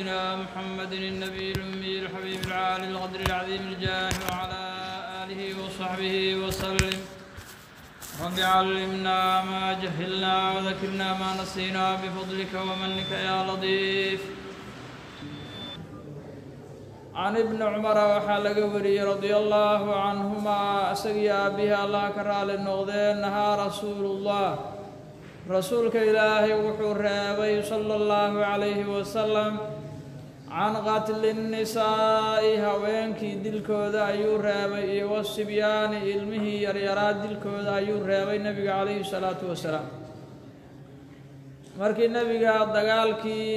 سيدنا محمد النبي الأمي الحبيب العالي القدر العظيم الجاه وعلى آله وصحبه وسلم. رب علمنا ما جهلنا وذكرنا ما نسينا بفضلك ومنك يا لطيف. عن ابن عمر وحال قبري رضي الله عنهما أسقيا بها الله كرى النغدين نها رسول الله. رسولك إلهي وحور ربي صلى الله عليه وسلم. Can qatli nnisaa'i haweenkii dilkooda ayuu reebay iyo wasibyaani ilmihii yaryaraa dilkooda ayuu reebay nebiga calayhi salaatu wasalaam markii nebiga dagaalkii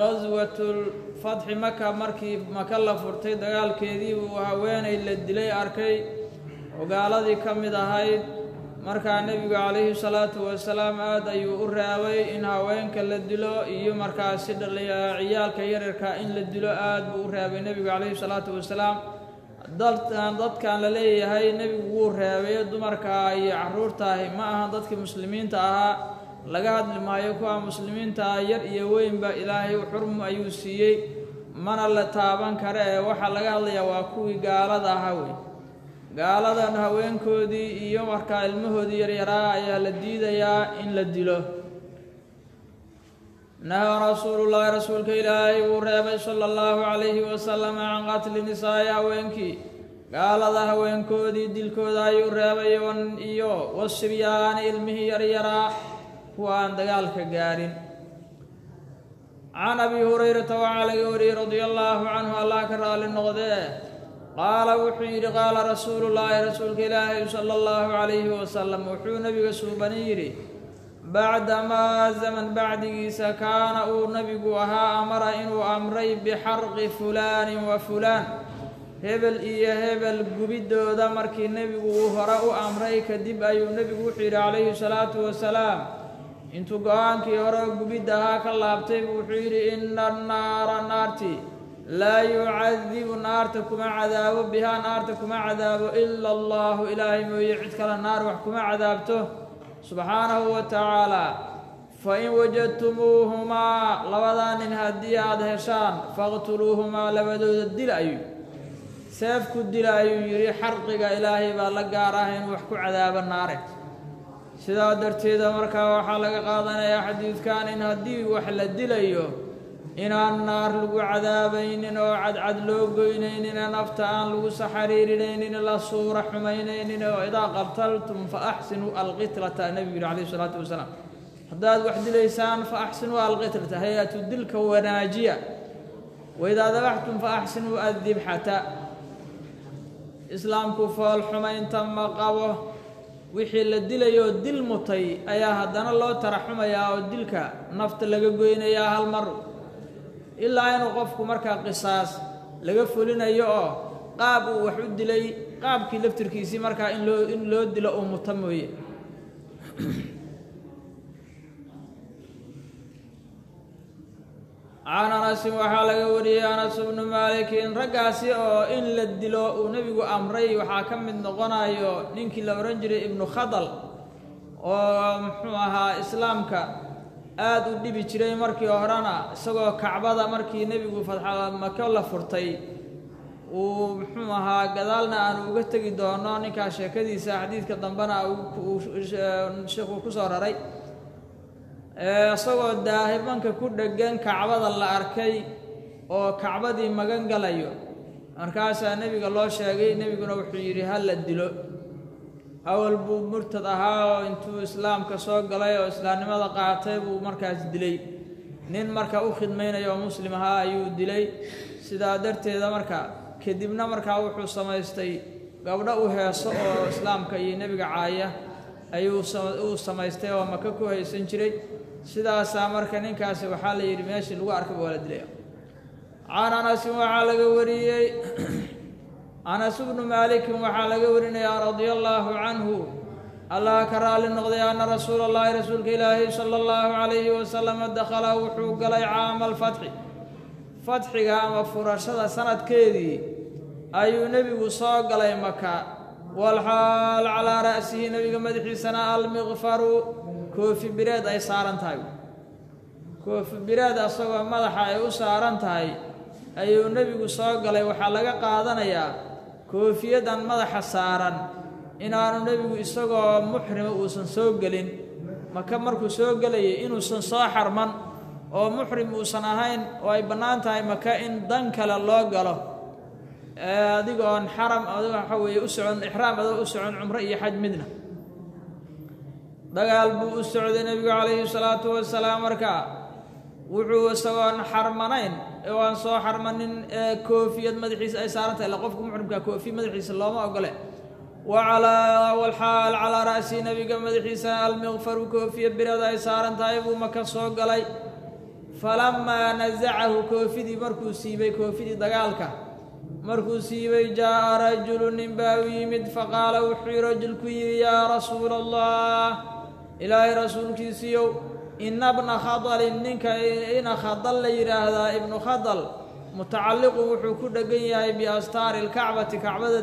qaswatul fatxi maka markii maka la furtay dagaalkeedii uu haweenay la dilay arkay oo gaaladii ka mid ahayd markaa nebigu calayhi salaatu wasalaam aad ayuu u reebay in haweenka la dilo iyo markaasi ciyaalka yaryarka in la dilo aad buu u reebay nebigu calayhi salaatu wasalaam dadkan la leeyahay nebigu wuu reebay dumarka iyo caruurtaahi ma aha dadkii muslimiinta ahaa laga hadli maayo kuwa muslimiinta yar iyo weynba ilaahay xurmu ayuu siiyey. Mana la taaban kare. Ee waxaa laga hadlayaa waa kuwii gaalada ahaa wey gaaladan haweenkoodii iyo markaa ilmahoodii yaryaraa ayaa la diidayaa in la dilo. Nahaa rasuulullaahi rasuulka ilaahay wuu reebay sala allahu calayhi wasalam can qatli nisaa'i haweenkii. Gaalada haweenkoodii dilkooda ayuu reebay iyo wasibyaani ilmihii yaryaraa kuwa aan dagaalka gaarin. Can abi hurayrata waxaa laga wariyey radia allaahu canhu allah ka raali noqdee qaala wuxuu yidhi qaala rasuulullaahi rasuulka ilaahay sala allahu calayhi wasalam wuxuu nebiga suubani yidhi bacdamaa zaman bacdigiisa kaana uu nebigu ahaa amara inuu amray bixarqi fulaanin wa fulaan hebel iyo hebel gubiddooda markii nebigu uu hore u amray kadib ayuu nebigu wuxuu yidhi calayhi salaatu wasalaam intuu go'aankii hore gubidda ahaa ka laabtay wuxuu yidhi ina annaara naarti laa yucadibu naarta kuma cadaabo bihaa naarta kuma cadaabo ila allahu ilaahay mooye cid kale naar wax kuma cadaabto subxaanahu wa tacaalaa fa in wajadtumuuhumaa labadaa nin haddii aada heshaan faqtuluuhumaa labadooda dil ayuu seef ku dila ayuu yidhi xarqiga ilaahay baa la gaar ah inuu wax ku cadaabo naare sidaa darteeda markaa waxaa laga qaadanayaa xadiidkan in haddii wax la dilayo inaan naar lagu cadaabaynin oo cadcad loo goynaynin nafta aan lagu saxariirinaynin la suura xumaynaynin oo idaa qataltum fa axsinuu alqitlata nebigu yihi calayhi isalaatu wasalaam. Haddaad wax dilaysaan fa axsinuu alqitlata hay'atu dilka wanaajiya. Waidaa dabaxtum fa axsinuu addibxata. Islaamku fool xumaynta ma qabo. Wixii la dilayoo dil mutay ayaa haddana loo taraxumayaa oo dilka nafta laga goynayaa hal mar ilaa inuu qofku markaa qisaas laga fulinayo oo qaab uu wax u dilay qaabkii laftirkiisii markaa in loo in loo dilo uu muto mooye. Can anasin waxaa laga wariyey anas bnu maalikin raggaasi oo in la dilo uu nebigu amray waxaa ka mid noqonayo ninkii la odhan jiray ibnu khadal oo muxuu ahaa islaamka aad u dhibi jiray markii horena isagoo kacbada markii nebigu mako la furtay uu muxuu ahaa gadaalna aanu uga tegi doono ninkaas sheekadiisa xadiidka dambena sheekuu ku soo raray. Isagoo daahibanka ku dheggan kacbada la arkay oo kacbadii magan galayo. Markaasaa nebiga loo sheegay nebiguna wuxuu yidhi ha la dilo awal buu murtad ahaa oo intuu islaamka soo galay oo islaamnimada qaatay buu markaas dilay. Nin marka u khidmaynaya oo muslim ahaa ayuu dilay. Sidaa darteeda marka kadibna markaa wuxuu samaystay gabdho u heeso oo islaamka iyo nebiga caaya ayuu uu samaystay oo maka ku haysan jiray. Sidaasaa marka ninkaasi waxaa la yidhi meeshii lagu arkaba waa la dilaya can anasin waxaa laga wariyey anas bnu maalikin waxaa laga warinayaa radia allaahu canhu. Allah ka raali noqday anna rasuula allahi rasuulka ilaahi sala allahu calayhi wasalama dakhala wuxuu galay caama alfatxi fatxiga ama furashada sanadkeedii ayuu nebigu soo galay maka walxaal calaa ra'sihi nebiga madaxiisana almiqfaru koofi bireed ay saaran tahay. Koofi biraad asagoo madaxa ay u saaran tahay ayuu nebigu soo galay. Waxaa laga qaadanayaa koofiyadan madaxa saaran inaanu nebigu isagoo muxrima uusan soo gelin. Maka markuu soo gelayay inuusan soo xarman oo muxrim uusan ahayn oo ay bannaan tahay maka in dan kale loo galo. Adigoon xaram adigo waxa weeye u socon ixraam adoo u socon cumro iyo xaj midna. Dagaal buu u socday nebigu calayhi salaatu wasalaam markaa wuxuu isagoon xarmanayn oo aan soo xarmanin koofiyad madaxiisa ay saaran tahay. Ila qofku muxrimkaa koofiya madaxiisa looma ogole wacalaa walxaal calaa ra'sii nebiga madaxiisa almiqfaru koofiya birada ay saaran tahay buu maka soo galay. Falamaa nasacahu koofidii markuu siibay koofidii dagaalka. Markuu siibay jaa'a rajulu nin baa u yimid faqaala wuxuu rajulku yidhi yaa rasuula allah ilaahay rasuulkiisiiyow ina bna khadalin ninka ina khadal la yidhaahdaa ibnu khadal mutacalliqu wuxuu ku dhegan yahay biastaari lkacbati kacbada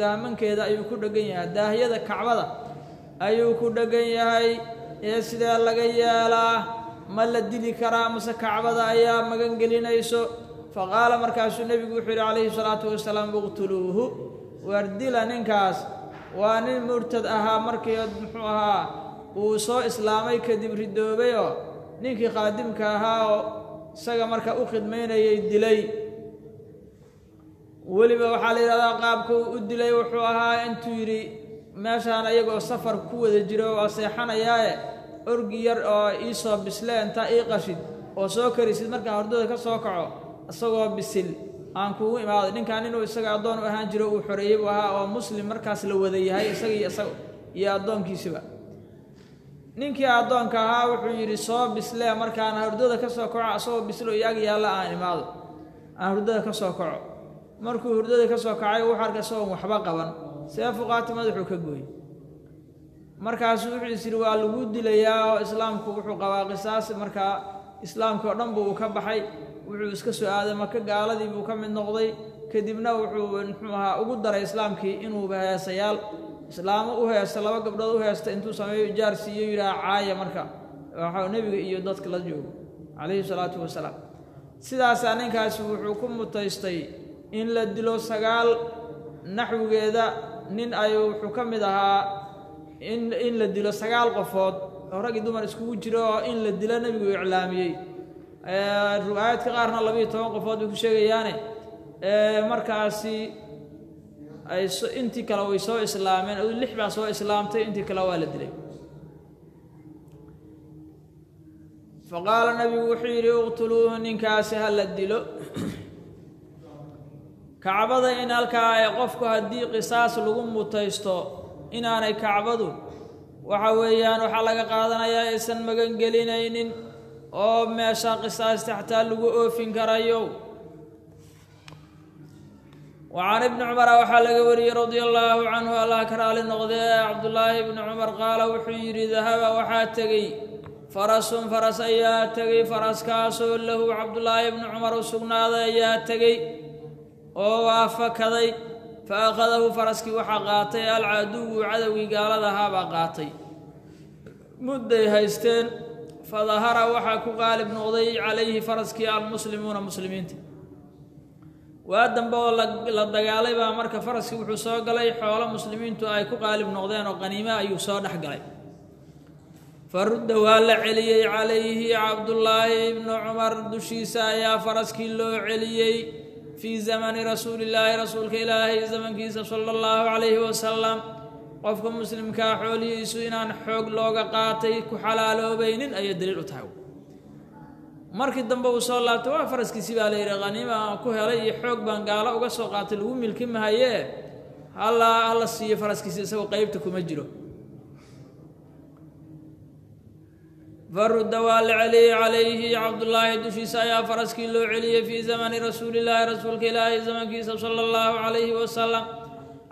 daamankeeda ayuu ku dhegan yahay daahyada kacbada ayuu ku dhegan yahay. Ee sidee laga yeelaa ma la dili karaa mase kacbada ayaa magan gelinayso. Faqaala markaasuu nebigu wuxuu yidhi calayhi salaatu wasalaam uqtuluuhu waar dila ninkaas. Waa nin murtad ahaa markii muxuu ahaa uu soo islaamay kadib ridoobayoo ninkii qaadimka ahaa oo isaga marka u khidmaynayay dilay. Weliba waxaa la yidhahdaa qaabka uu u dilay wuxuu ahaa intuu yidhi meeshaan ayagoo safar ku wada jiro waa seexanayaae orgi yar oo iisoo bisle intaa ii qashid oo soo karisid markaan hordada ka soo kaco isagoo bisil. Aan kugu imaaday. Ninkan inuu isaga addoon u ahaan jiro uu xoreeyey buu ahaa oo muslim markaas la wada yahay isagii isaga iyo addoonkiisiba ninkii addoonka ahaa wuxuu yidhi soo bislee markaan hurdada ka soo kaco asagoo bislo iyo ag yaalla aan imaado. Aan hurdada ka soo kaco. Markuu hurdada ka soo kacay wuxu arkay isagoon waxba qaban. Seefu qaati madaxuu ka gooy markaasuu wuxuu is yidhi waa lagu dilayaa oo islaamku wuxuu qabaa qisaas. Markaa islaamkii oo dhan uu ka baxay. Wuxuu iska soo aaday maka gaaladii buu ka mid noqday. Kadibna wuxuu muxuu ahaa ugu daray islaamkii inuuba heesayaal islaamo u heesta laba gabdhood u heesta intuu sameeyo ijaar siiyo yidhaha caaya marka. Waxa nebiga iyo dadka la joogo calayhi salaatu wasalaam. Sidaasaa ninkaasi wuxuu ku mutaystay in la dilo sagaal naxwigeeda. Nin ay wuxuu ka mid ahaa in in la dilo sagaal qofood. Oo rag iyo dumar iskugu jiro oo in la dilo nebigu iclaamiyey. Riwaayadka qaarna labiiyo toban qofood bay ku sheegayaane. Markaasi ay intii kale way soo islaameen adu lix baa soo islaamtay intii kale waa la dilay. Faqaala nabigu wuxuu yidhi uqtuluuhu ninkaasi ha la dilo. Kacbada in halkaa ay qofku haddii qisaas lagu mutaysto inaanay kacbadu waxa weeyaan waxaa laga qaadanayaa aysan magangelinaynin oo meesha qisaasta xataa lagu oofin karayo wacan ibni cumara waxaa laga wariyey radia allaahu canhu allah ka raali noqdee cabdullaahi ibni cumar qaala wuxuu yidhi dahaba waxaa tegey farasun faras ayaa tegey faraskaasoo lahu cabdullaahi ibni cumar u sugnaaday ayaa tegey oo waa fakaday fa akhadahu faraskii waxaa qaatay alcaduwu cadowgii gaalada ahaabaa qaatay mudday haysteen fa dahara waxaa ku qaalib noqday calayhi faraskii almuslimuuna muslimiinta waa dambe oo la dagaalay baa marka faraskii wuxuu soo galay xoolo muslimiintu ay ku qaalib noqdeen oo qaniimo ayuu soo dhex galay. Fa rudda waa la celiyey calayhi cabdullaahi ibnu cumar dushiisa ayaa faraskii loo celiyey fii zamani rasuulillaahi rasuulka ilaahay zamankiisa sala allahu calayhi wasalam qofka muslimkaa xoolihiisu inaan xoog looga qaatay ku xalaaloobaynin ayay daliil u tahay markii dambe uu soo laabtay waa faraskiisi baa la yidhi khaniima ku helay iyo xoog baan gaalo uga soo qaatay lagu milki mahayee halla hala siiyo faraskiisi isagoo qeybta kuma jiro. Farudda waa la celiyey calayhi cabdullaahi dushiisa ayaa faraskii loo celiyey fii zamani rasuulillaahi rasuulka ilaahi zamankiisa sala allahu calayhi wasalam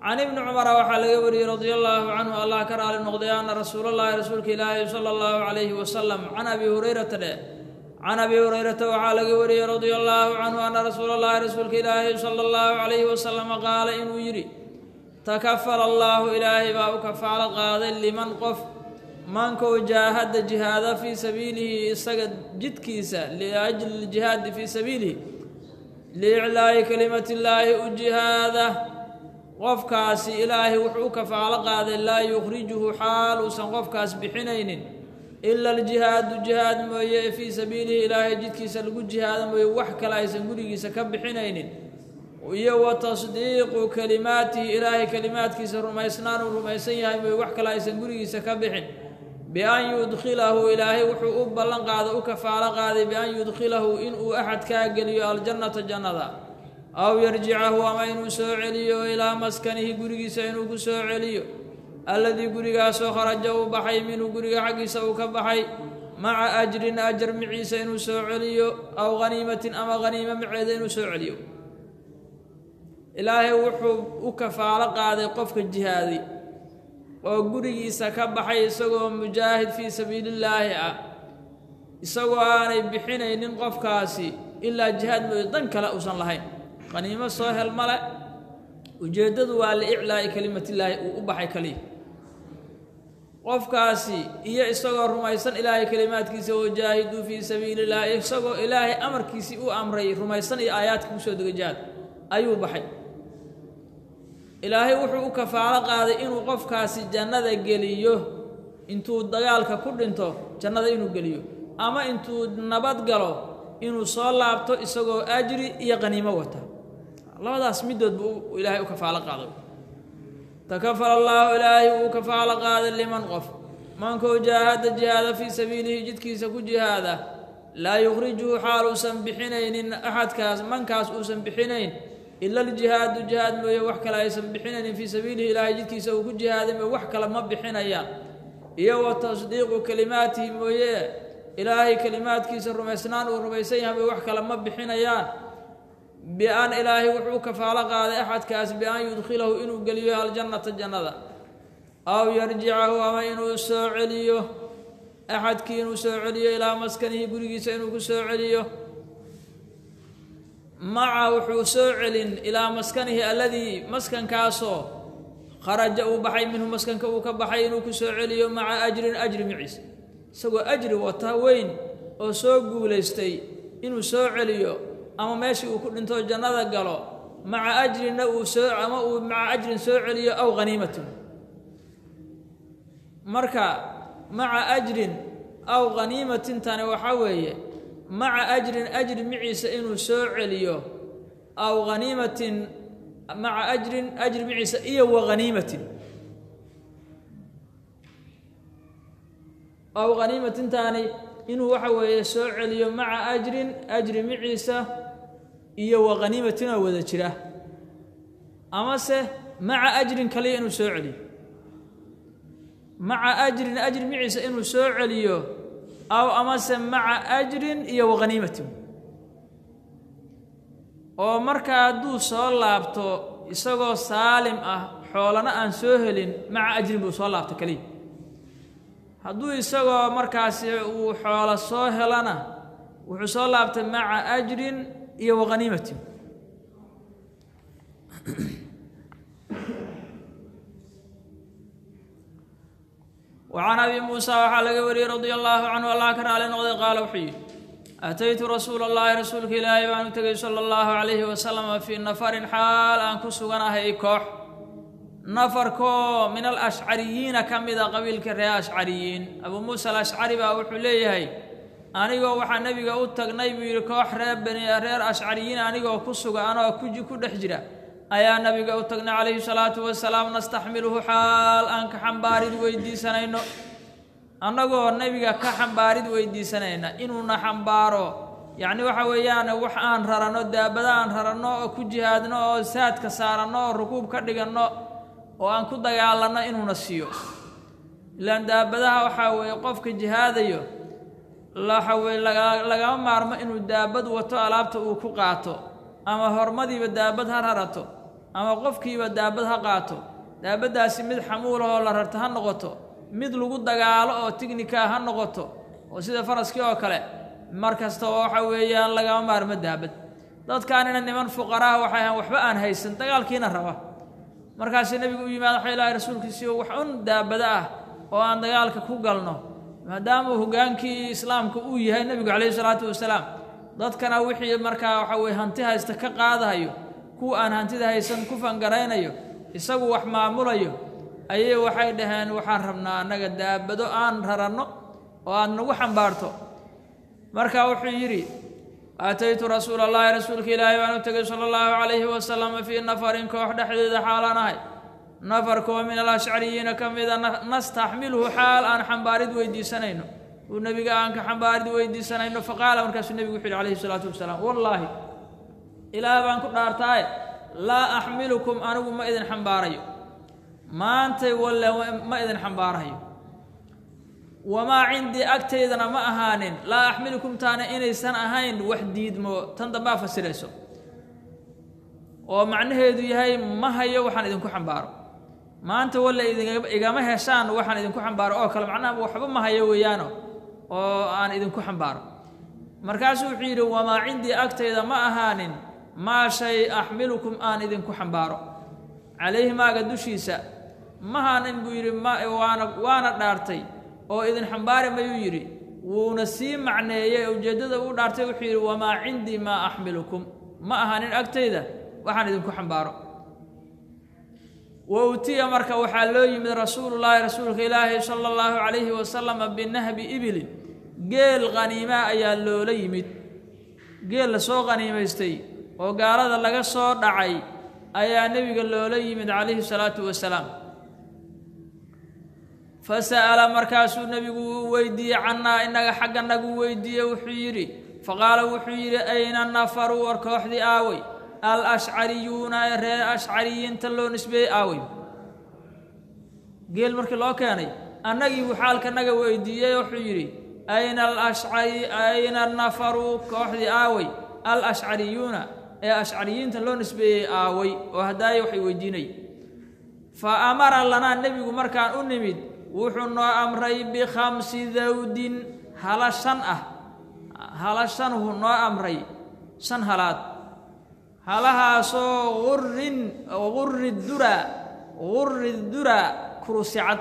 can ibni cumara waxaa laga wariyey radia allaahu canhu allah ka raali noqday ana rasuulallaahi rasuulka ilaahi sala allahu calayhi wasalam can abi hurayrata dheh can abi hurayrata waxaa laga wariyey radia allaahu canhu ana rasuula allahi rasuulka ilaahi sala allahu calayhi wasalama qaala inuu yidhi takafala allaahu ilaahay baa u kafaalo qaaday liman qof mankou jaahada jihaada fii sabiilihi isaga jidkiisa liajli ljihaadi fii sabiilihi liiclaa'i kelimati illaahi u jihaada qofkaasi ilaahay wuxuu u kafaalo qaaday laa yukhrijuhu xaal uusan qofkaas bixinaynin ila aljihaadu jihaad mooye fii sabiilihi ilaahay jidkiisa lagu jihaado mooye wax kale aysan gurigiisa ka bixinaynin iyo wa tasdiiqu kelimaatihi ilaahay kelimaadkiisa rumaysnaan uu rumaysan yahay mooye wax kale aysan gurigiisa ka bixin bian yudkhilahu ilaahay wuxuu u ballan qaado u kafaalo qaaday bian yudkhilahu inuu axad kaa geliyo aljannata jannada aw yarjicahu ama inuu soo celiyo ilaa maskanihi gurigiisa inuu ku soo celiyo alladii gurigaasoo kharaja uu baxay minhu guriga xaggiisa uu ka baxay maca ajrin ajar miciisa inuu soo celiyo aw haniimatin ama haniimo maceeda inuu soo celiyo. Ilaahay wuxuu u kafaalo qaaday qofka jihaadi oo gurigiisa ka baxay isagoo mujaahid fii sabiilillaahi ah isagoo aanay bixinaynin qofkaasi ilaa jihaad mooye dan kale uusan lahayn. Qaniimo soo hel male ujeeddadu waa liiclaa'i kelimatillaahi uu u baxay kaliya qofkaasi iyo isagoo rumaysan ilaahay kelimaadkiisa wajaahiduu fii sabiili illahi isagoo ilaahay amarkiisii u amray rumaysan iyo aayaadka ku soo dega jihaad ayuu baxay. Ilaahay wuxuu u kafaalo qaaday inuu qofkaasi jannada geliyo intuu dagaalka ku dhinto jannada inuu geliyo ama intuu nabad galo inuu soo laabto isagoo ajri iyo qaniimo wata. Labadaas midood buu ilaahay u kafaalo qaaday takafala allaahu ilaahay uu kafaalo qaaday liman qof mankuu jaahada jihaada fii sabiilihi jidkiisa ku jihaada laa yukhrijuhu xaal uusan bixinaynin axadkaas mankaas uusan bixinayn ila aljihaadu jihaad mooye wax kale aysan bixinaynin fii sabiilihi ilaahay jidkiisa uu ku jihaaday mooye wax kale ma bixinayaan iyo wa tasdiiqu kelimaatihi mooye ilaahay kelimaadkiisa rumaysnaan uu rumaysan yahay mooye wax kale ma bixinayaan bi-an ilaahay wuxuu kafaalo qaaday axadkaas bi-an yudkhilahu inuu geliyo aljannata jannada aw yarjicahu ama inuu soo celiyo axadkii inuu soo celiyo ilaa maskanihi gurigiisa inuu ku soo celiyo maca wuxuu soo celin ilaa maskanihi alladii maskankaasoo kharaja uu baxay minhu maskanka uu ka baxay inuu ku soo celiyo maca ajrin ajri maciisa isagoo ajri wata weyn oo soo guulaystay inuu soo celiyo ama meeshii uu ku dhinto jannada galo maca ajrinna uu soo ama uu maca ajrin soo celiyo aw haniimatin marka maca ajrin aw haniimatintani waxaa weeye maca ajrin ajri miciisa inuu soo celiyo aw haniimatin maca ajrin ajri miciisa iyo wa haniimatin aw haniimatintaani inuu waxa weeye soo celiyo maca ajrin ajri miciisa iyo wa haniimatin oo wada jira. Amase maca ajrin kaliya inuu soo celiyo. Maca ajrin ajri miciisa inuu soo celiyo aw amase maca ajrin iyo wa oo markaa hadduu soo laabto isagoo saalim ah xoolana aan soo helin maca ajrin buu soo laabta keliya hadduu isagoo markaasi uu xoolo soo helana wuxuu soo laabtay maca ajrin iyo wa haniimatin وعن أبي موسى وxaa laga wariyey رضي الله عنه allah ka raali noqday qaala wuxuu yidhi أتytu rasuul الlahi rasuulka ilaahay baan u tegay slى الlaه عaليه وسلم fii nafarin xaal aan ku suganahay koox nafarkoo min alashcariyiina ka mida qabiilka reer ashcariyiin abuu muusa alashcari baa wuxuu leeyahay anigoo waxaa nebiga u tagnay buu yidhi koox reer bani reer ashcariyiin anigoo ku suga anoo ku dhex jira. Ayaa nabiga u tagnay calayhi salaatu wasalaam nastaxmiluhu xaal aan ka xambaarid weydiisanayno. Annagoo nebiga ka xambaarid weydiisanayna inuuna xambaaro. Yacni waxa weeyaan wax aan raranno daabada aan raranno oo ku jihaadno oo saadka saaranno oo rukuub ka dhiganno oo aan ku dagaalanno inuuna siiyo. Ilaan daabadaha waxaa weeye qofka jihaadayo lagama maarmo inuu daabad wato alaabta uu ku qaato ama hormadiiba daabad ha rarato ama qofkiiba daabad ha qaato. Daabaddaasi mid xamuulahoo la rarto ha noqoto mid lagu dagaalo oo tignika ha noqoto oo sida faraskii oo kale mar kasta waxa weeyaan lagama maarmo daabad. Dadkaanina niman fuqaraha waxay ahaan waxba aan haysan dagaalkiina raba. Markaasuu nebigu u yimaada waxa ilaahay rasuulkiisiiyo wax un daabada ah oo aan dagaalka ku galno maadaama hogaankii islaamka uu yahay nebigu calayhi salaatu wasalaam dadkana wixii markaa waxa weye hanti haysta ka qaadahayo kuwa aan hantida haysan ku fangaraynayo isagu wax maamulayo ayay waxay dhaheen waxaan rabnaa annaga daabado aan raranno oo aad nagu xambaarto. Marka wuxuu yidhi aataytu rasuula allahi rasuulka ilaahay baan u tegay sala allahu calayhi wasalam fii nafarin koox dhexdeeda xaalaan nafarkoo min alashcariyiina ka mida nastaxmiluhu xaal aan xambaarid weydiisanayno. Uu nebiga aan ka xambaarid weydiisanayno faqaala markaasuu nebigu wuxu yidhi calayhi salaatu wasalaam wallaahi ilaah baan ku dhaartaaye laa axmilukum anigu ma idin xambaarayo. Maantay walle ma idin xambaarayo. Wamaa cindii agtaydana ma ahaanin laa axmilukum taana inaysan ahayn wax diidmo tan dambaa fasirayso. Oo macnaheedu yahay ma hayo waxaan idinku xambaaro maanta walle igama heshaan waxaan idinku xambaaro. Oo kale macnaha waxba ma hayo weeyaano oo aan idinku xambaaro. Markaasuu wuxuu yidhi wamaa cindii agtayda ma ahaanin maa shay axmilukum aan idinku xambaaro. Calayhi maaga dushiisa mahaanin buu yidhi mwaana waana dhaartay. Oo idin xambaari mayuu yidhi wuuna sii macneeyey ujeeddada uu dhaartay. Wuxuu yidhi wamaa cindii maa axmilukum. Ma ahaanin agtayda waxaan idinku xambaaro wa utiya marka waxaa loo yimid rasuulullaahi rasuulka ilaahi sala allahu calayhi wasalama binahbi ibilin geel qhaniimaa ayaa loola yimid geel la soo qhaniimaystay oo gaalada laga soo dhacay ayaa nebiga loola yimid calayhi salaatu wasalaam fa sa'ala markaasuu nebigu weydiiyey cannaa innaga xagga nagu weydiiyey wuxuu yidhi faqaala wuxuu yidhi ayna nafaru war kooxdii aawey al ashcariyuuna ee reer ashcariyiinta loo nisbeeyey aawey geel markii loo keenay annagii buu xaalkanaga weydiiyey wuxuu yidhi ayna alashcari ayna nafaru kooxdii aawey al ashcariyuuna ee ashcariyiinta loo nisbeeyey aawey oo haddaaya waxay weydiinay. Fa amara lanaa nebigu markaan u nimid wuxuu noo amray bikhamsi dawdin hala shan ah. Hala shanhu noo amray shan halaad halahaasoo urin uri dura uri dura kurusicad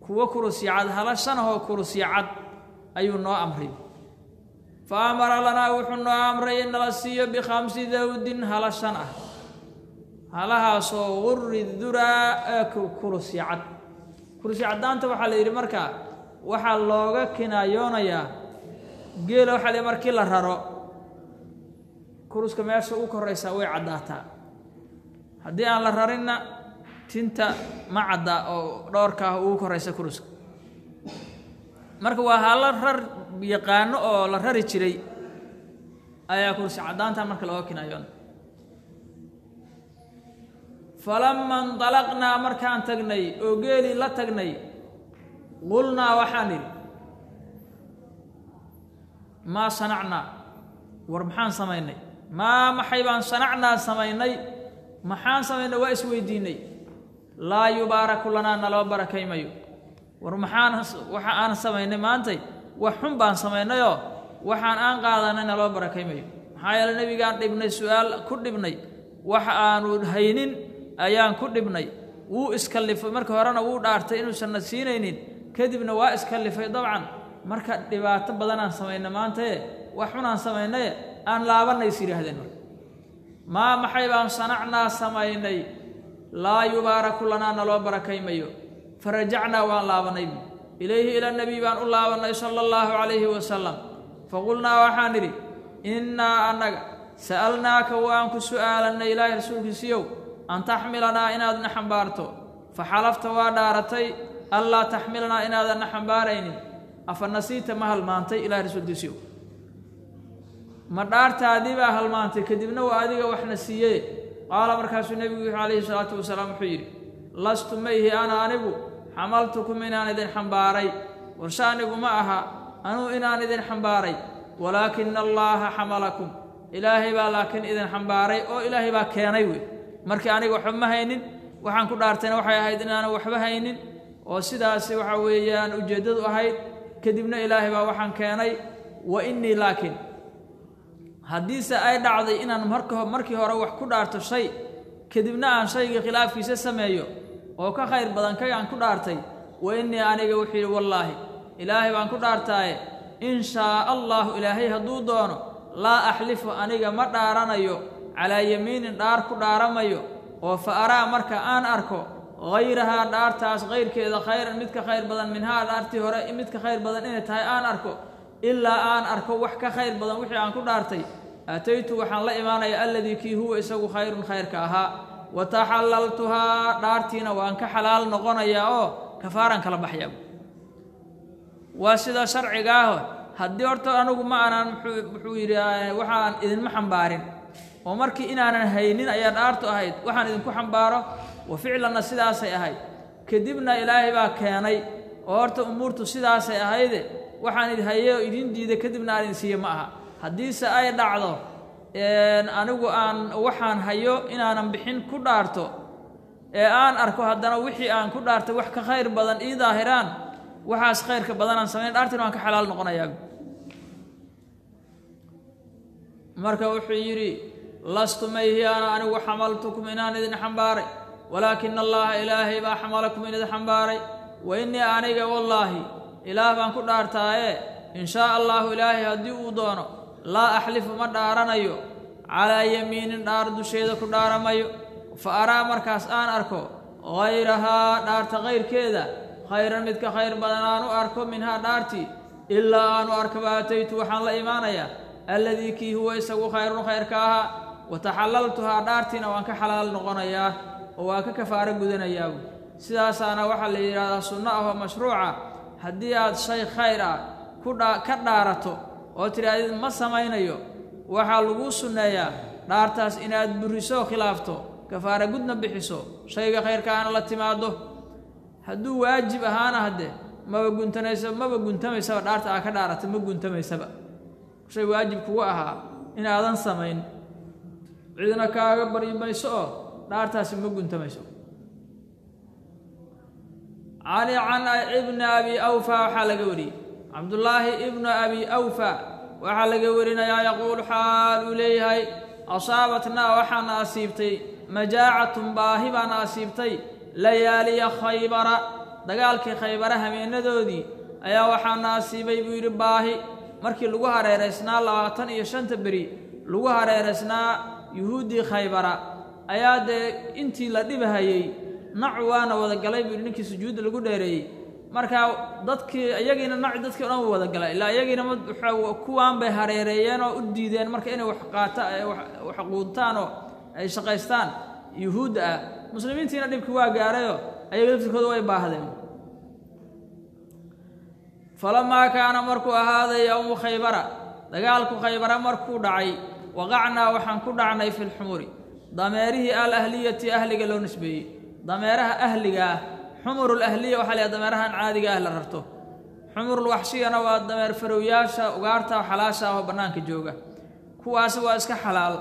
kuwo kurusicad hala shanahoo kurusicad ayuu noo amray fa amara lanaa wuxuu noo amray in nala siiyo bikhamsi dawdin hala shan ah. Halahaasoo uri duraa ee kurusicad kurusicadaanta waxaa la yidhi marka waxaa looga kinaayoonayaa geela waxaa la yidhi markii la raro kuruska meesha u koraysaa way caddaataa. Haddii aan la rarinna tinta ma cadda oo dhowrkaah ugu koraysa kuruska. Marka waa hala rar yaqaano oo la rari jiray ayaa kursi caddaanta marka looga kinaayoona falama indalaqnaa markaan tagnay oo geelii la tagnay qulnaa waxaan idhi maa sanacnaa war maxaan samaynay maa maxay baan sanacnaa samaynay? Maxaan samaynay? Waa isweydiinay. Laa yubaaraku lanaa naloo barakaymayo war maxaan waxa aan samaynay maantay? Wax xun baan samaynayoo? Waxaan aan qaadanay naloo barakaymayo maxaa yeele nebigaan dhibnay su'aal ku dhibnay. Wax aanu haynin ayaan ku dhibnay. Wuu iskallifay marka horena wuu dhaartay inuusanna siinaynin. Kadibna waa iskallifay dabcan. Marka dhibaato badanaan samaynay maantae wax xunaan samaynaye aan laabanay is yidhaahdeen marka. Maa maxay baan sanacnaa samaynay? Laa yubaaraku lanaa naloo barakaymayo fa rajacnaa waan laabanay. Ilayhi ila nebiy baan u laabannay sala allahu calayhi wasalam faqulnaa waxaan idhi innaa annaga sa'alnaaka waan ku su'aalannay ilaahay rasuulkiisiiyow an taxmilanaa inaadna xambaarto. Fa xalafta waa dhaaratay allaa taxmilanaa inaadanna xambaaraynin. Afa nasiita ma halmaantay ilahay rasuulkiisiiyow ma dhaartaadii baa halmaantay kadibna waa adiga waxna siiyey. Qaala markaasuu nebigu calayhi salaatu wasalaam wuxuu yidhi lastu mayhi ana anigu xamaltukum inaan idin xambaaray. Warshe anigu ma aha anuu inaan idin xambaaray. Walaakina allaaha xamalakum. Ilaahay baa laakiin idin xambaaray oo ilaahay baa keenay wey. Markii aniga waxba ma haynin waxaan ku dhaartayna waxay ahayd inaanan waxba haynin oo sidaasi waxa weeyaan ujeeddadu ahayd. Kadibna ilaahay baa waxaan keenay wa innii laakiin haddiise ay dhacday inaan marka markii hore wax ku dhaarto shay kadibna aan shaygii khilaafkiisa sameeyo oo ka khayr badan kagaan ku dhaartay wa innii aniga wuxuu yidhi wallaahi ilaahay baan ku dhaartaaye. In shaa allahu ilaahay hadduu doono laa axlifu aniga ma dhaaranayo calaa yamiinin dhaar ku dhaaramayo oo fa araa marka aan arko hayrahaa dhaartaas kayrkeeda khayran mid ka khayr badan minhaa dhaartii hore mid ka khayr badan inay tahay aan arko ilaa aan arko wax ka khayr badan wixii aan ku dhaartay. Aataytu waxaan la imaanaya alladii kii huwa isagu khayrun khayrka ahaa. Wa taxallaltuhaa dhaartiina waan ka xalaal noqonayaa oo kafaaraan kala baxyaa waa sida sharciga ah haddii horta anigu ma aanan wuxuu yidhi waxaan idinma xambaarin. Oo markii inaanan haynin ayaa dhaartu ahayd waxaan idinku xambaaro wa ficlanna sidaasay ahayd. Kadibna ilaahay baa keenay oo horta umuurtu sidaasay ahayde waxaan id haye oo idin diiday kadibna aan idin siiye ma aha. Haddiise ay dhacdo anigu aan waxaan hayo inaanan bixin ku dhaarto ee aan arko haddana wixii aan ku dhaartay wax ka khayr badan ii daahiraan waxaas khayrka badanaan samayn dhaartina waan ka xalaal noqonayaa. Marka wuxuu yidhi lastu mayhi ana anigu xamaltukum inaan idin xambaaray walaakina allaha ilaahay baa xamalakum in idin xambaaray wa innii aniga wallaahi ilaah baan ku dhaartaaye. In shaa allahu ilaahay haddii uu doono laa axlifu ma dhaaranayo. Calaa yamiinin dhaar dusheeda ku dhaaramayo. Fa araa markaas aan arko hayrahaa dhaarta kayrkeeda khayran mid ka khayr badan aan u arko minhaa dhaartii ilaa aanu arkaba ataytu waxaan la imaanayaa alladii kii huwa isagu khayrun khayrka ahaa wa taxallaltuhaa dhaartiina waan ka xalaal noqonayaa oo waan ka kafaaro gudanayaabu sidaasaana waxaa la yidhahdaa sunno ah oo mashruuca haddii aad shay khayr ah ka dhaarato oo tidhaahdid ma samaynayo. Waxaa laguu sunneeyaa dhaartaas inaad buriso khilaafto kafaara gudna bixiso shayga khayrkaana la timaaddo. Hadduu waajib ahaana hadde maba guntanaysa maba guntamaysaba dhaarta aa ka dhaaratay ma guntamaysaba. Shay waajib kugu ahaa inaadan samayn. Cidna kaaga baryi mayso oo dhaartaasi ma guntamayso can ibni abi awfa waxaa laga wariyey. Cabdullaahi ibnu abi awfa waxaa laga warinayaa yaquulu xaal uu leeyahay asaabatnaa waxaana asiibtay majaacatun baahi baana asiibtay layaaliya khaybara. Dagaalkii khaybara hameenadoodii ayaa waxaana asiibay buu yidhi baahi markii lagu hareeraysnaa labaatan iyo shanta beri lagu hareeraysnaa yuhuuddii khaybara ayaa dee intii la dhibahayey nacu waana wada galay buu yidhi ninkii sujuudda lagu dheereeyey. Marka dadkii iyagiina naci dadkii o dhan u wada galay ilaa iyagiina kuwaan bay hareereeyeen oo u diideen marka inay wax quudtaan oo ay shaqaystaan. Yuhuudda ah muslimiintiina dhibkii waa gaarayoo ayaga laftirkooda way baahdeen falamaa kaana markuu ahaaday yowmu khaybara dagaalku khaybara markuu dhacay waqacnaa waxaan ku dhacnay fi lxumuri dameerihii al ahliyati ahliga loo nisbeeyey dameeraha ahliga ah. Xumurul ahliya waxaa layahay dameerahan caadiga ah la rarto. Xumurul waxshiyana waa dameer farowyaasha ugaarta xalaasha ah oo bannaanka jooga. Kuwaasi waa iska xalaal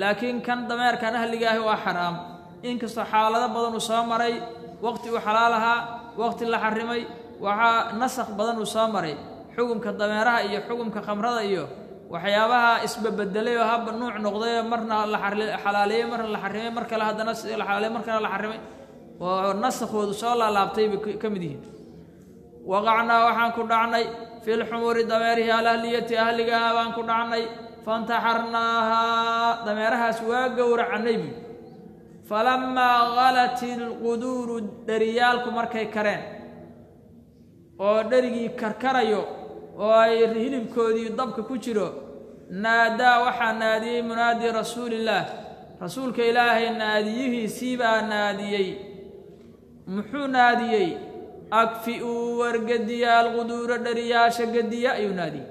laakiin kan dameerkan ahliga ahi waa xaraam. Inkastoo xaalado badan uu soo maray waqti uu xalaal ahaa waqti la xarimay waxaa nasakh badan uu soo maray. Xukumka dameeraha iyo xukumka khamrada iyo waxyaabaha isbebedelay oo haba nuuc noqdayoo marna la xalaaleeyey marna la xarimay mar kale haddana la xalaaleey mar kale la xarimay oo nasakhoodu soo laalaabtay bay ka mid yihiin. Waqacnaa waxaan ku dhacnay fi lxumuri dameerihi alahliyati ahligaha baan ku dhacnay. Fantaxarnaahaa dameerahaas waa gowracannay bu falammaa halat ilquduuru dheriyaalku markay kareen oo dherigii karkarayo oo ay hilibkoodii dabka ku jiro naadaa waxaa naadiyey munaadi rasuulillaah rasuulka ilaahay naadiyihiisii baa naadiyey muxuu naadiyey? Agfi'uu wargediya alquduura dheriyaasha gediya ayuu naadiyey.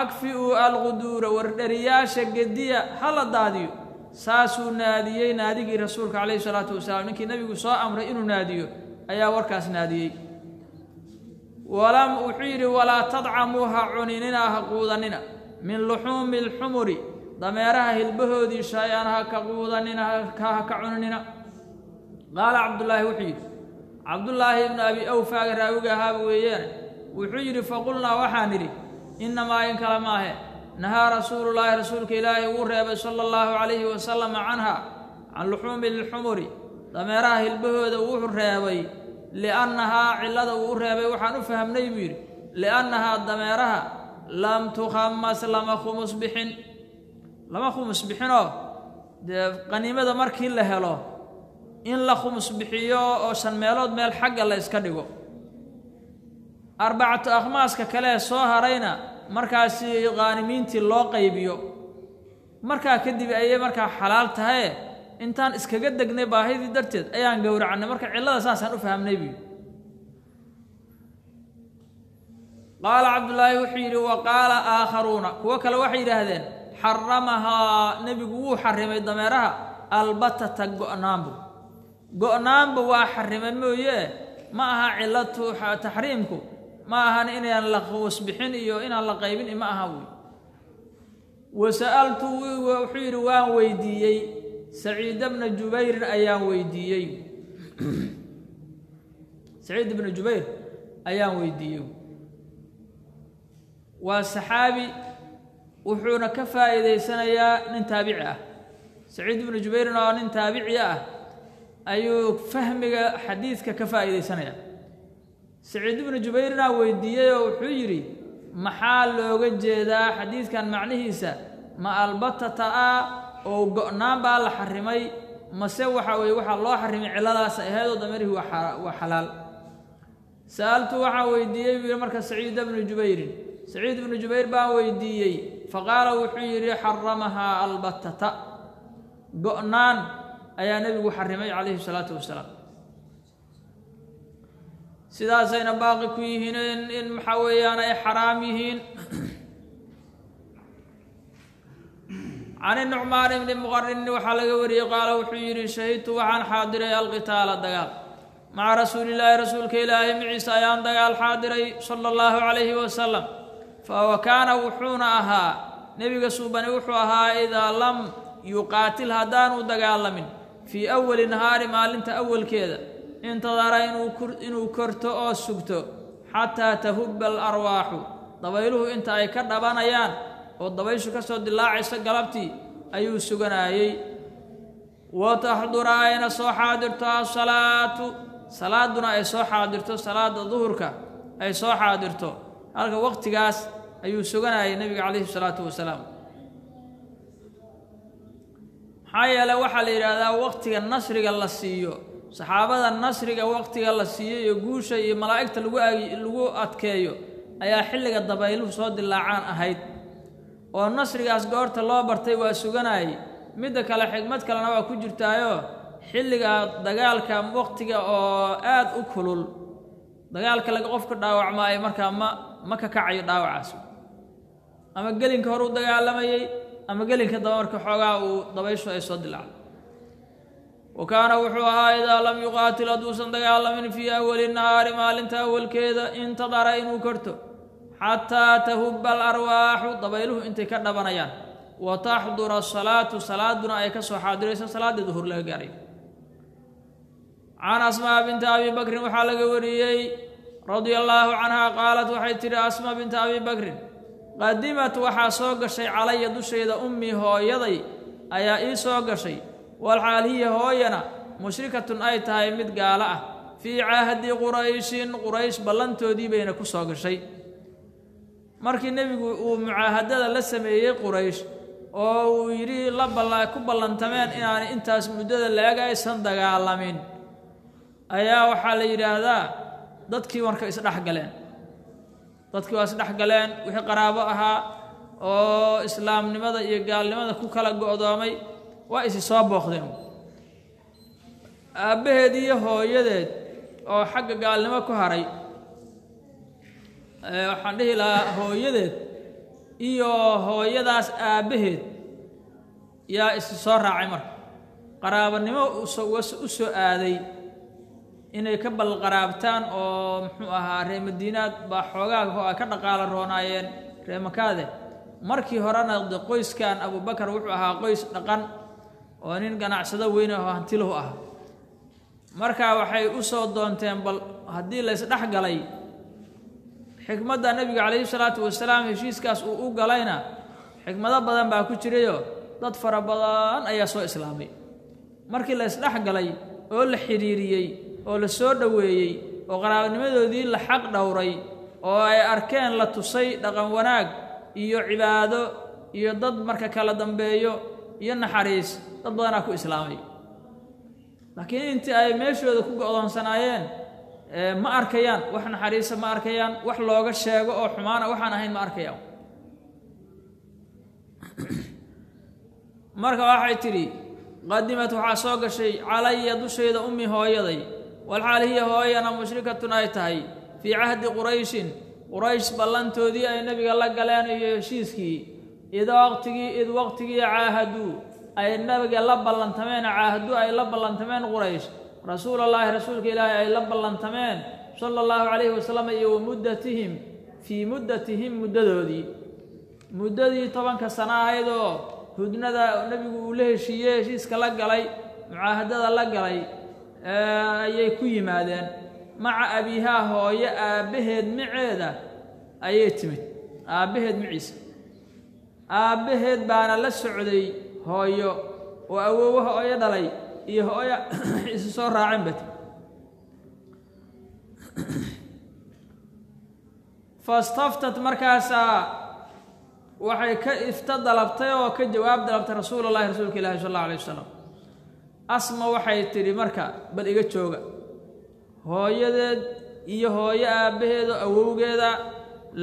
Agfi'uu alquduura war dheriyaasha gediya ha la daadiyo. Saasuu naadiyey naadigii rasuulka calayhi salaatu wasalaam. Ninkii nebigu soo amray inuu naadiyo ayaa warkaas naadiyey. Wuxuu yidhi walaa tadcamuu ha cuninina ha quudanina. Min luxuumi alxumuri dameeraha hilbahoodii shay-an ha ka quudanina ha ka cuninina qaala cabdullaahi wuxuu yidhi cabdullaahi ibnu abi awfaaga raawiga ahaaba weeyeene wuxuu yidhi faqulnaa waxaan idhi innamaa in kale maahe nahaa rasuulullaahi rasuulka ilaahi wuu reebay sala allahu calayhi wasalama canha can luxuumi alxumuri dameeraha hilbahooda wuxuu reebay liannahaa cillada uu u reebay waxaan u fahamnay buu yidhi liannahaa dameeraha lam tukhamas lama khumus bixin lama khumus bixinoo dee qaniimada markii la helo in la khumus bixiyo oo shan meelood meel xagga la yska dhigo. Arbacatu akhmaaska kalee soo harayna markaasi qaanimiintii loo qaybiyo. Markaa kadib ayay markaa xalaal tahaye intaan iskaga degnay baahidii darteed ayaan gowracnay. Marka cillada saasaan u fahamnay buyi qaala cabdullaahi wuxuu yidhi wa qaala aakharuuna. Kuwo kale waxay yidhaahdeen xaramahaa nebigu wuu xarimay dameeraha albatata go'naanbu go'naanba waa xarimay mooye? Ma aha cillatu taxriimku? Ma ahan inaan la wasbixin iyo inaan la qaybin ma aha wy wa sa'altu wuxuu yidhi waan weydiiyey. Saciid bna jubayrin ayaan weydiiyey. Saciid ibna jubayr ayaan weydiiyey. Waa saxaabi wuxuuna ka faa'iidaysanayaa nin taabici ah. Saciid ibnu jubayrin oo nin taabici ah ayuu fahmiga xadiidka ka faa'iidaysanaya. Saciid ibnu jubayrinaa weydiiyey oo wuxuu yidhi maxaa looga jeedaa xadiidkan macnihiisa? Ma albatata ah oo go'naan baa la xarimay mase waxa weeye waxaa loo xarimay cilladaas aheedoo dameerihii waa xalaal. Sa'altu waxaan weydiiyey buu yidhi marka saciida bnu jubayrin saciid ibnu jubayr baan weydiiyey. Faqaala wuxuu yidhi xaramahaa albatata go'naan ayaa nebigu xarimay calayhi salaatu wasalaam. Sidaasayna baaqi ku yihiin in maxaa weeyaan ay xaraam yihiin. Can inucmaan ibni muqarinin waxaa laga wariyey qaala wuxuu yidhi shahidtu waxaan xaadiray alqitaala dagaal. Maca rasuulillaahi rasuulka ilaahay maciise ayaan dagaal xaadiray sala allahu calayhi wasalam. Fawa kaana wuxuuna ahaa nebiga suubani wuxuu ahaa idaa lam yuqaatil haddaanu dagaalamin fii awali nahaari maalinta awalkeeda. Intadara inuu korto oo sugto. Xataa tahubba alarwaaxu. Dabayluhu inta ay ka dhabanayaan oo dabayshu ka soo dilaacayso galabtii ayuu suganayey wa taxdura ayna soo xaadirto asalaatu salaaduna ay soo xaadirto salaada duhurka ay soo xaadirto. Halka waqtigaas ayuu suganayay nebiga calayhi salaatu wasalaam maxaa yeele waxaa la yidhaahdaa waqtiga nasriga la siiyo. Saxaabada nasriga waqtiga la siiyo iyo guusha iyo malaa'igta lagu adkeeyo ayaa xilliga dabayluhu soo dilaacaan ahayd. Oo nasrigaas goorta loo bartay waa suganayay. Midda kale xigmad kalena waa ku jirtaayoo xilliga dagaalka waqtiga oo aad u kulul. Dagaalka laga qofka dhaawacmaayo markaa ma ma ka kacayo dhaawacaas ama gelinka hore u dagaalamayey ama gelinka daba marka xoogaa uu dabayshu ay soo dilaacday. Wa kaana wuxuu ahaa idaa lam yuqaatil hadduusan dagaalamin fii awali nahaari maalinta awalkeeda intadara inuu korto xataa tahubba alarwaaxu dabayluhu intay ka dhabanayaan. Wa taxdura asalaatu salaaduna ay ka soo xaadirayso salaaddii duhur laga gaaray can asmaa binti abi bakrin waxaa laga wariyey radia allaahu canha qaalat waxay tidhi asmaa binti abi bakrin qadimat waxaa soo gashay calaya dushayda ummii hooyaday ayaa ii soo gashay. Walxaal hiya hooyana mushrikatun ay tahay mid gaalo ah. Fii cahdi qurayshin quraysh ballantoodii bayna ku soo gashay. Markii nebigu uu mucaahadada la sameeyey quraysh oo uu yidhi la ku ballantameen inaanay intaas muddada la-eg aysan dagaalamin. Ayaa waxaa la yidhaahdaa dadkii marka isdhex galeen dadkii waa isdhex galeen wixii qaraabo ahaa oo islaamnimada iyo gaalnimada ku kala go'doomay waa isi soo booqdeen. Aabbaheed iyo hooyadeed oo xagga gaalnimo ku haray waxaan dhihi lahaa hooyadeed iyo hooyadaas aabbaheed yaa isi soo raacay marka. Qaraabanimo u soo aaday inay ka balqaraabtaan oo muxuu ahaa ree madiinaad baa xoogaa ka dhaqaala roonaayeen ree makaade. Markii horena de qoyskan abubakar wuxuu ahaa qoys dhaqan oo nin ganacsado weyne oo hantilahu ah. Marka waxay u soo doonteen bal haddii la ysdhex galay xikmadda nebiga calayhi salaatu wasalaam heshiiskaas uu u galayna xikmado badan baa ku jirayo. Dad fara badan ayaa soo islaamay. Markii la ysdhex galay oo la xidhiiriyey oo la soo dhoweeyey oo qaraabanimadoodii la xaq dhowray oo ay arkeen la tusay dhaqan wanaag iyo cibaado iyo dad marka kala dambeeyo iyo naxariis dad badanaa ku islaamay. Laakiin intii ay meeshooda ku go'doonsanaayeen ma arkayaan wax naxariisa ma arkayaan wax looga sheego oo xumaana waxaan ahayn ma arkayaan. Marka waxay tidhi qadimad waxaa soo gashay calaya dushayda ummi hooyaday walxaal hiya hooyana mushrikatun ay tahay fii cahdi qurayshin quraysh ballantoodii ay nebiga la galeen iyo heshiiskii id waqtigii id waqtigii caahaduu ay nabiga la ballantameen caahaduu ay la ballantameen quraysh rasuulallaahi rasuulka ilaahi ay la ballantameen sala allahu calayhi wasalam iyo wa muddatihim fii muddatihim muddadoodii muddadii tobanka sano ahayd oo hudnada nebigu uu la heshiiyey heshiiska la galay mucaahadada la galay ayay ku yimaadeen. Maca abiihaa hooyo aabbaheed miceeda ayay timid. Aabbaheed miciisa aabbaheed baana la socday hooyo oo awoowo hooyo dhalay iyo hooyo isu soo raaceen bat fastaftat markaasaa waxay ka ifta dalabtay oo ka jawaab dalabtay rasuula llahi rasuulka ilaahi sal alla alay wasalam asma waxay tidhi marka bal iga jooga. Hooyadeed iyo hooyo aabbaheed oo awowgeeda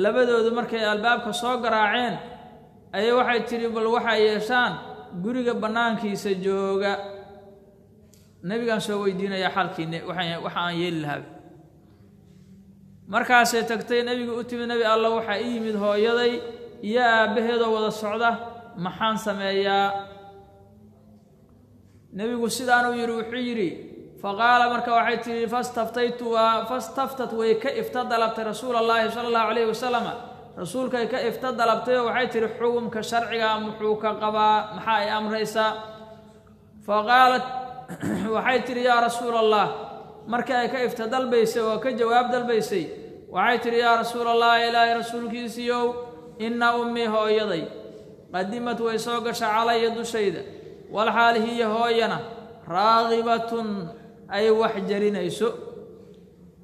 labadoodu markay albaabka soo garaaceen ayay waxay tidhi bal waxay yeeshaan guriga bannaankiisa jooga. Nebigaan soo weydiinayaa xaalkiinne waxa yeeli lahaa. Markaasay tagtay nebiga u timid nebi alla waxaa i yimid hooyaday iyo aabbaheedoo wada socda maxaan sameeyaa nebigu sidaanuu yidhi wuxuu yidhi faqaala marka waxay tidhi fastaftaytu fastaftat way ka ifta dalabtay rasuula allaahi sala allahu calayhi wasalama rasuulkay ka ifta dalabtay oo waxay tidhi xukumka sharciga muxuu ka qabaa maxaa ay amraysaa fa qaalat waxay tidhi yaa rasuula allah markii ay ka ifta dalbaysay oo ka jawaab dalbaysay waxay tidhi yaa rasuula allah ilaahay rasuulkiisiiyow inna ummii hooyaday qadimad way soo gasha calaya dushayda walxaal hiya hooyana raaqibatun ay wax jarinayso.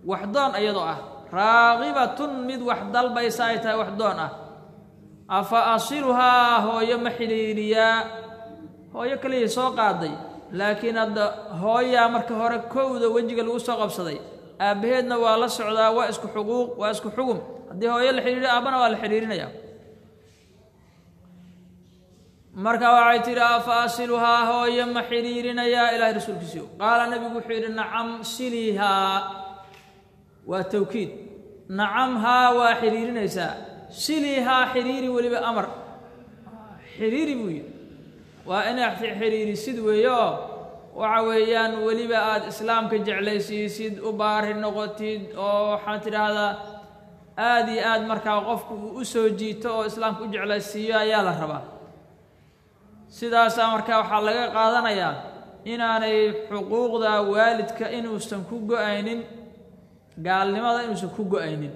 Wax doon iyadoo ah. Raaqibatun mid wax dalbaysa ay tahay wax doon ah. Afa asiluhaa hooyo ma xidhiiriyaa hooyo kaliyay soo qaaday. Laakiin hadda hooyaa marka hore kowda wejiga lagu soo qabsaday aabbaheedna waa la socdaa waa isku xuquuq waa isku xugum. Haddii hooyo la xidhiiriyo aabbana waa la xidhiirinaya marka waxay tidhi afa asiluhaa ma xidhiirinayaa ilaahay rasuulkiisiyo qaala nebigu wuxuu yidhi nacam silihaa waa tawkiid. Nacam haa waa xidhiirinaysaa. Silihaa xidhiiri weliba amar. Xidhiiri buu yidhi. Waa inaad xidhiirisid weeye oo waxa weeyaan weliba aada islaamka jeclaysiisid u baari noqotid oo waxaad tidhaahdaa aada iyo aad markaa qofku u soo jiito oo islaamka u jeclaysiiyo ayaa la rabaa sidaasaa markaa waxaa laga qaadanayaa inaanay xuquuqda waalidka inuusan ku go'aynin gaalnimada inuusan ku go'aynin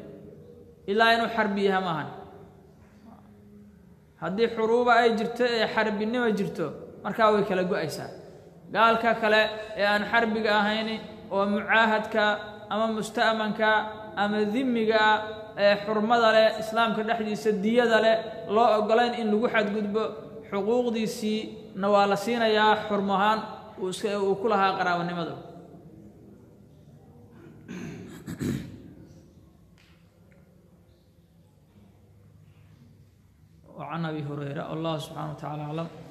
ilaa inuu xarbi yaha maahan haddii xuruuba ay jirto ee xarbinimo jirto markaa way kala go'aysaa. Gaalka kale ee aan xarbiga ahayn oo mucaahadka ama musta'manka ama dimiga ee xurmada leh islaamka dhexdiisa diyada leh loo ogolayn in lagu xadgudbo xuquuqdiisii na waa la siinayaa xurmo ahaan uu ku lahaa qaraabanimada an abi hureyra allah subxaana wa taala aclam.